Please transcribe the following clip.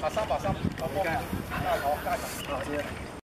把三把三，把锅盖，盖好盖好，好接。